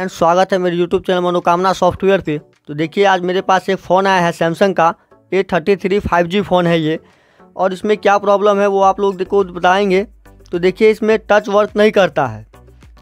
And स्वागत है मेरे यूट्यूब चैनल मनोकामना सॉफ्टवेयर पे। तो देखिए, आज मेरे पास एक फ़ोन आया है सैमसंग का। A thirty three five G phone है ये। और इसमें क्या प्रॉब्लम है वो आप लोग को बताएँगे। तो देखिए, इसमें टच वर्क नहीं करता है।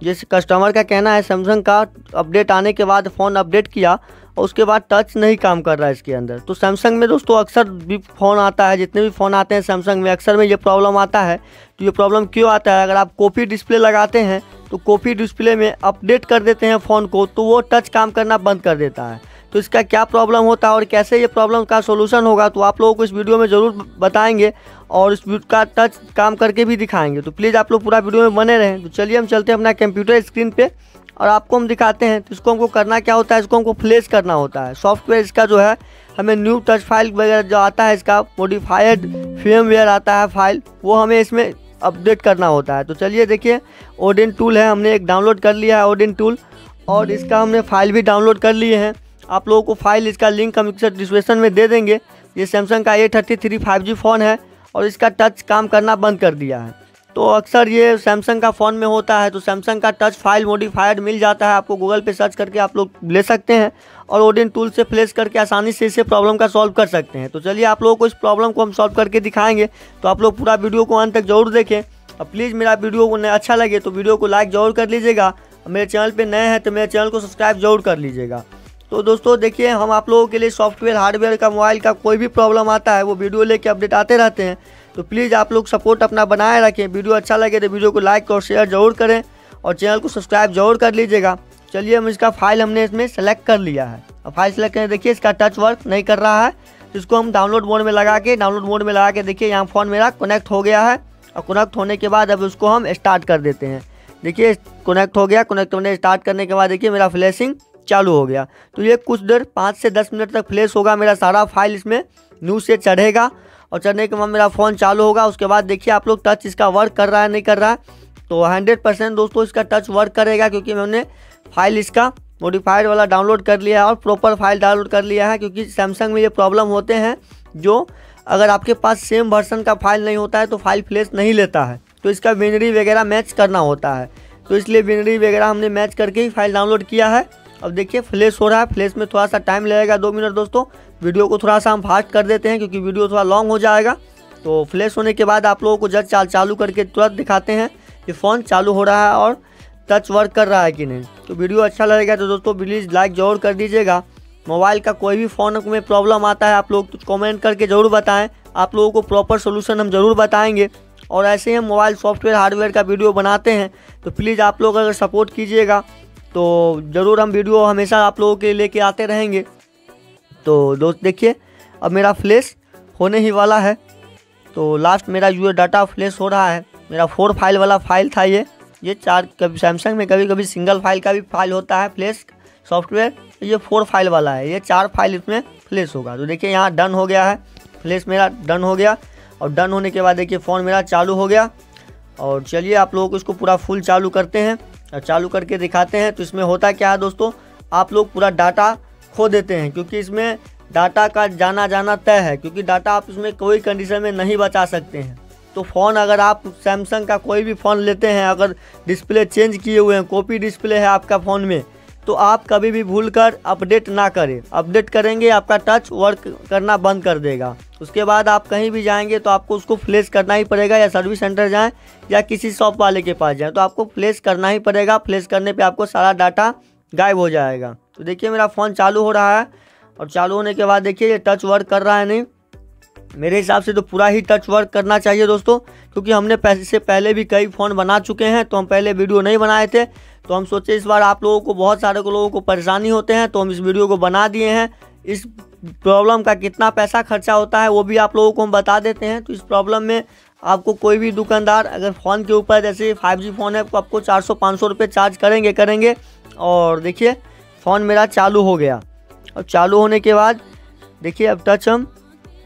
जैसे कस्टमर का कहना है सैमसंग का अपडेट आने के बाद फ़ोन अपडेट किया और उसके बाद टच नहीं काम कर रहा है इसके अंदर। तो सैमसंग में दोस्तों, अक्सर भी फ़ोन आता है, जितने भी फ़ोन आते हैं सैमसंग में, अक्सर में ये प्रॉब्लम आता है। तो ये प्रॉब्लम क्यों आता है? अगर आप कॉपी डिस्प्ले लगाते हैं तो कॉपी डिस्प्ले में अपडेट कर देते हैं फ़ोन को तो वो टच काम करना बंद कर देता है। तो इसका क्या प्रॉब्लम होता है और कैसे ये प्रॉब्लम का सोल्यूशन होगा तो आप लोगों को इस वीडियो में ज़रूर बताएँगे और इस का टच काम करके भी दिखाएँगे। तो प्लीज़ आप लोग पूरा वीडियो में बने रहें। तो चलिए हम चलते हैं अपना कंप्यूटर स्क्रीन पे और आपको हम दिखाते हैं तो इसको हमको करना क्या होता है, इसको हमको फ्लेश करना होता है। सॉफ्टवेयर इसका जो है, हमें न्यू टच फ़ाइल वगैरह जो आता है, इसका मोडिफाइड फेमवेयर आता है फ़ाइल वो हमें इसमें अपडेट करना होता है। तो चलिए देखिए ओडिन टूल है, हमने एक डाउनलोड कर लिया है ओडिन टूल और इसका हमने फ़ाइल भी डाउनलोड कर लिए हैं। आप लोगों को फ़ाइल इसका लिंक हम डिस्क्रिप्शन में दे देंगे। ये सैमसंग का A thirty three five G phone है, और इसका टच काम करना बंद कर दिया है। तो अक्सर ये सैमसंग का फ़ोन में होता है तो सैमसंग का टच फ़ाइल मॉडिफाइड मिल जाता है, आपको गूगल पे सर्च करके आप लोग ले सकते हैं और ओडिन टूल से फ्लेश करके आसानी से इसे प्रॉब्लम का सॉल्व कर सकते हैं। तो चलिए आप लोगों को इस प्रॉब्लम को हम सॉल्व करके दिखाएँगे तो आप लोग पूरा वीडियो को अंत तक ज़रूर देखें। और प्लीज़ मेरा वीडियो को अच्छा लगे तो वीडियो को लाइक ज़रूर कर लीजिएगा। मेरे चैनल पर नए हैं तो मेरे चैनल को सब्सक्राइब ज़रूर कर लीजिएगा। तो दोस्तों देखिए, हम आप लोगों के लिए सॉफ्टवेयर हार्डवेयर का मोबाइल का कोई भी प्रॉब्लम आता है, वो वीडियो लेके अपडेट आते रहते हैं। तो प्लीज़ आप लोग सपोर्ट अपना बनाए रखें। वीडियो अच्छा लगे तो वीडियो को लाइक और शेयर ज़रूर करें और चैनल को सब्सक्राइब ज़रूर कर लीजिएगा। चलिए हम इसका फ़ाइल हमने इसमें सेलेक्ट कर लिया है। और फ़ाइल सेलेक्ट करें देखिए, इसका टच वर्क नहीं कर रहा है। तो इसको हम डाउनलोड मोड में लगा के डाउनलोड मोड में लगा के देखिए, यहाँ फ़ोन मेरा कनेक्ट हो गया है। और कनेक्ट होने के बाद अब उसको हम स्टार्ट कर देते हैं। देखिए कनेक्ट हो गया। कनेक्ट होने स्टार्ट करने के बाद देखिए, मेरा फ्लैशिंग चालू हो गया। तो ये कुछ देर, पाँच से दस मिनट तक फ्लैश होगा मेरा सारा फ़ाइल इसमें। न्यू से चढ़ेगा। और चढ़ने के बाद मेरा फ़ोन चालू होगा, उसके बाद देखिए आप लोग टच इसका वर्क कर रहा है, नहीं कर रहा है। तो हंड्रेड परसेंट दोस्तों इसका टच वर्क करेगा, क्योंकि मैंने फ़ाइल इसका मोडिफाइड वाला डाउनलोड कर लिया है और प्रॉपर फ़ाइल डाउनलोड कर लिया है, क्योंकि सैमसंग में ये प्रॉब्लम होते हैं, जो अगर आपके पास सेम वर्सन का फ़ाइल नहीं होता है तो फ़ाइल फ्लेश नहीं लेता है। तो इसका बिनरी वगैरह मैच करना होता है। तो इसलिए बिनरी वगैरह हमने मैच करके ही फ़ाइल डाउनलोड किया है। अब देखिए फ्लैश हो रहा है। फ्लैश में थोड़ा सा टाइम लगेगा दो मिनट दोस्तों। वीडियो को थोड़ा सा हम फास्ट कर देते हैं क्योंकि वीडियो थोड़ा लॉन्ग हो जाएगा। तो फ्लैश होने के बाद आप लोगों को जज चाल चालू करके तुरंत दिखाते हैं कि फ़ोन चालू हो रहा है और टच वर्क कर रहा है कि नहीं। तो वीडियो अच्छा लगेगा तो दोस्तों प्लीज़ लाइक ज़रूर कर दीजिएगा। मोबाइल का कोई भी फ़ोन में प्रॉब्लम आता है, आप लोग तो कमेंट करके ज़रूर बताएँ। आप लोगों को प्रॉपर सोल्यूशन हम ज़रूर बताएँगे। और ऐसे ही हम मोबाइल सॉफ्टवेयर हार्डवेयर का वीडियो बनाते हैं। तो प्लीज़ आप लोग अगर सपोर्ट कीजिएगा। तो ज़रूर हम वीडियो हमेशा आप लोगों के लेके आते रहेंगे। तो दोस्त देखिए, अब मेरा फ्लैश होने ही वाला है। तो लास्ट मेरा यू डाटा फ्लैश हो रहा है। मेरा फोर फ़ाइल वाला फ़ाइल था ये। ये चार, कभी सैमसंग में कभी कभी सिंगल फ़ाइल का भी फ़ाइल होता है फ्लैश सॉफ्टवेयर ये फोर फ़ाइल वाला है। ये चार फ़ाइल इसमें फ्लैश होगा। तो देखिए, यहाँ डन हो गया है। फ्लैश मेरा डन हो गया। और डन होने के बाद देखिए फ़ोन मेरा चालू हो गया। और चलिए, आप लोगों को इसको पूरा फुल चालू करते हैं। चालू करके दिखाते हैं तो इसमें होता क्या है दोस्तों? आप लोग पूरा डाटा खो देते हैं, क्योंकि इसमें डाटा का जाना जाना तय है, क्योंकि डाटा आप इसमें कोई कंडीशन में नहीं बचा सकते हैं। तो फ़ोन अगर आप सैमसंग का कोई भी फ़ोन लेते हैं, अगर डिस्प्ले चेंज किए हुए हैं कॉपी डिस्प्ले है आपका फ़ोन में तो आप कभी भी भूल कर अपडेट ना करें। अपडेट करेंगे, आपका टच वर्क करना बंद कर देगा। उसके बाद आप कहीं भी जाएँगे तो आपको उसको फ्लेश करना ही पड़ेगा, या सर्विस सेंटर जाएँ, या किसी शॉप वाले के पास जाएँ। तो आपको फ्लेश करना ही पड़ेगा फ्लेश करने पे आपको सारा डाटा गायब हो जाएगा। तो देखिए मेरा फ़ोन चालू हो रहा है, और चालू होने के बाद देखिए ये टच वर्क कर रहा है नहीं। मेरे हिसाब से तो पूरा ही टच वर्क करना चाहिए दोस्तों, क्योंकि हमने पैसे से पहले भी कई फ़ोन बना चुके हैं तो हम पहले वीडियो नहीं बनाए थे। तो हम सोचे इस बार आप लोगों को, बहुत सारे लोगों को परेशानी होते हैं तो हम इस वीडियो को बना दिए हैं। इस प्रॉब्लम का कितना पैसा खर्चा होता है, वो भी आप लोगों को हम बता देते हैं। तो इस प्रॉब्लम में आपको कोई भी दुकानदार अगर फ़ोन के ऊपर, जैसे फाइव फ़ोन है तो आपको चार सौ रुपये चार्ज करेंगे करेंगे। और देखिए फ़ोन मेरा चालू हो गया। और चालू होने के बाद, देखिए अब टच हम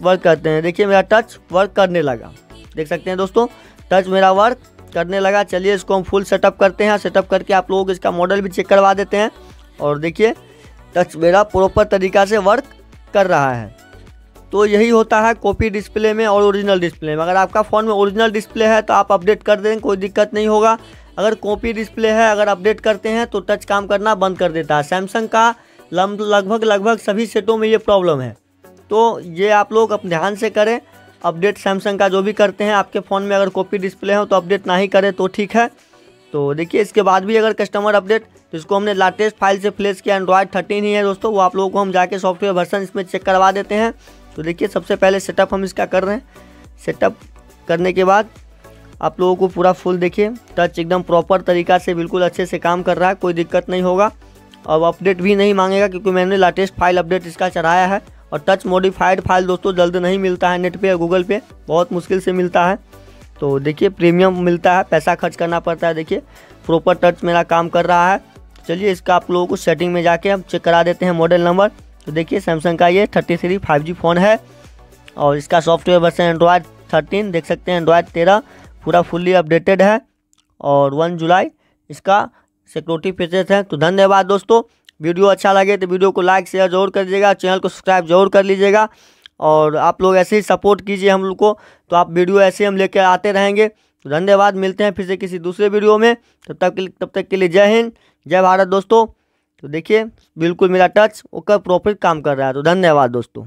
वर्क करते हैं। देखिए, मेरा टच वर्क करने लगा। देख सकते हैं दोस्तों टच मेरा वर्क करने लगा। चलिए, इसको हम फुल सेटअप करते हैं। सेटअप करके आप लोगों इसका मॉडल भी चेक करवा देते हैं। और देखिए टच मेरा प्रॉपर तरीका से वर्क कर रहा है। तो यही होता है कॉपी डिस्प्ले में और ओरिजिनल डिस्प्ले में। अगर आपका फ़ोन में ओरिजिनल डिस्प्ले है तो आप अपडेट कर दें, कोई दिक्कत नहीं होगा। अगर कॉपी डिस्प्ले है, अगर अपडेट करते हैं तो टच काम करना बंद कर देता है। सैमसंग का लगभग लगभग सभी सेटों में ये प्रॉब्लम है। तो ये आप लोग अपने ध्यान से करें। अपडेट सैमसंग का जो भी करते हैं, आपके फ़ोन में अगर कॉपी डिस्प्ले हो तो अपडेट ना ही करें तो ठीक है। तो देखिए, इसके बाद भी अगर कस्टमर अपडेट इसको हमने लाटेस्ट फ़ाइल से फ्लेश किया एंड्रॉयड थर्टीन ही है दोस्तों, वो आप लोगों को हम जाके सॉफ्टवेयर वर्सन इसमें चेक करवा देते हैं। तो देखिए, सबसे पहले सेटअप हम इसका कर रहे हैं। सेटअप करने के बाद आप लोगों को पूरा फुल देखिए टच एकदम प्रॉपर तरीका से, बिल्कुल अच्छे से काम कर रहा है, कोई दिक्कत नहीं होगा। अब अपडेट भी नहीं मांगेगा, क्योंकि मैंने लाटेस्ट फ़ाइल अपडेट इसका चढ़ाया है। और टच मॉडिफाइड फ़ाइल दोस्तों, जल्द नहीं मिलता है नेट पे या गूगल पे, बहुत मुश्किल से मिलता है। तो देखिए प्रीमियम मिलता है, पैसा खर्च करना पड़ता है, देखिए प्रॉपर टच मेरा काम कर रहा है। चलिए, इसका आप लोगों को सेटिंग में जाके हम चेक करा देते हैं मॉडल नंबर तो देखिए सैमसंग का ये thirty three five G phone है और इसका सॉफ्टवेयर वर्सन एंड्रॉयड थर्टीन देख सकते हैं एंड्रॉयड तेरह, पूरा फुल्ली अपडेटेड है। और वन जुलाई इसका सिक्योरिटी फीचर्स है तो धन्यवाद दोस्तों। वीडियो अच्छा लगे तो वीडियो को लाइक शेयर ज़रूर कर दीजिएगा चैनल को सब्सक्राइब ज़रूर कर लीजिएगा और आप लोग ऐसे ही सपोर्ट कीजिए हम लोग को तो आप वीडियो ऐसे हम लेकर आते रहेंगे। तो धन्यवाद, मिलते हैं फिर से किसी दूसरे वीडियो में। तब तक के तब तक के लिए जय हिंद, जय भारत दोस्तों। तो देखिए, बिल्कुल मेरा टच ओकर प्रॉफिट काम कर रहा है तो धन्यवाद दोस्तों।